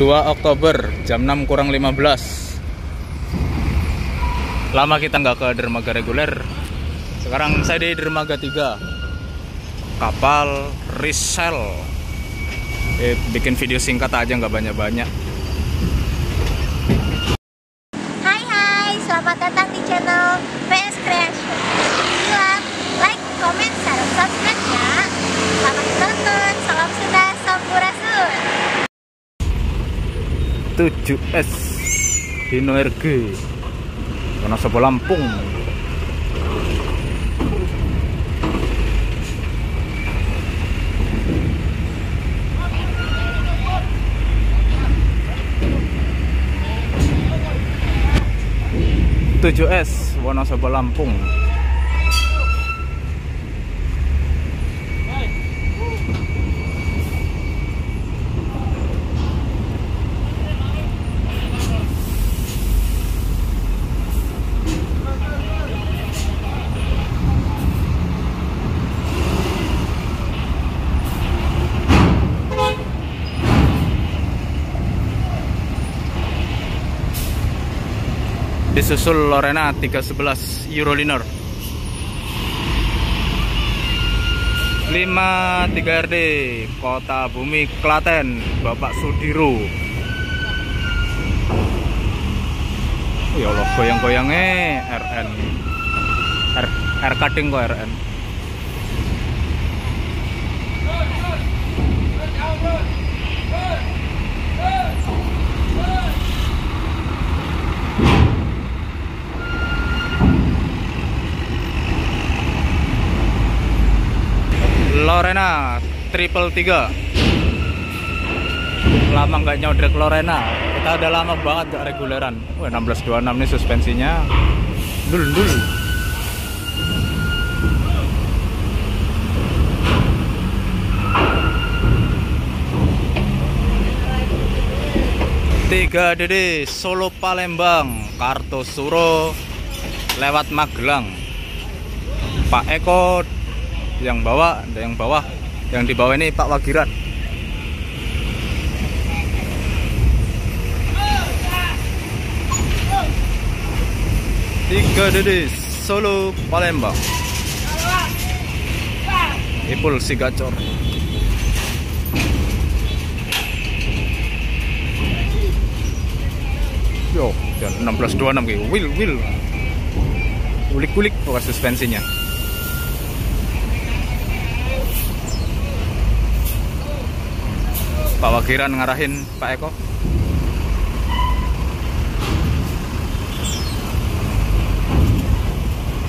2 Oktober jam 6 kurang 15 lama kita nggak ke dermaga reguler. Sekarang saya di dermaga 3 kapal resell. Eh, bikin video singkat aja nggak banyak-banyak. Hai hai, selamat datang di channel PS Creation. Like, comment, share, subscribe ya. Selamat menonton, 7S Dino RG Wonosobo Lampung? tujuh S Wonosobo Lampung disusul Lorena 311 Euroliner 53 RD Kota Bumi Klaten Bapak Sudiro. Ya Allah goyang-goyangnya RN R, R kading kok RN Lorena triple tiga. Lama nggak nyodrek Lorena. Kita udah lama banget gak reguleran. Wah, 1626 nih suspensinya. Dul dul tiga DD Solo Palembang Kartosuro lewat Magelang. Pak Eko yang bawah ada yang bawah. Yang di bawah ini Pak Wagiran. Tiga dedis Solo Palembang. Ipul Sigacor. Yo dan 1626 gitu will will kulik-kulik pokoknya suspensinya Pak Wagiran ngarahin Pak Eko.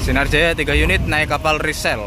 Sinar Jaya 3 unit naik kapal resell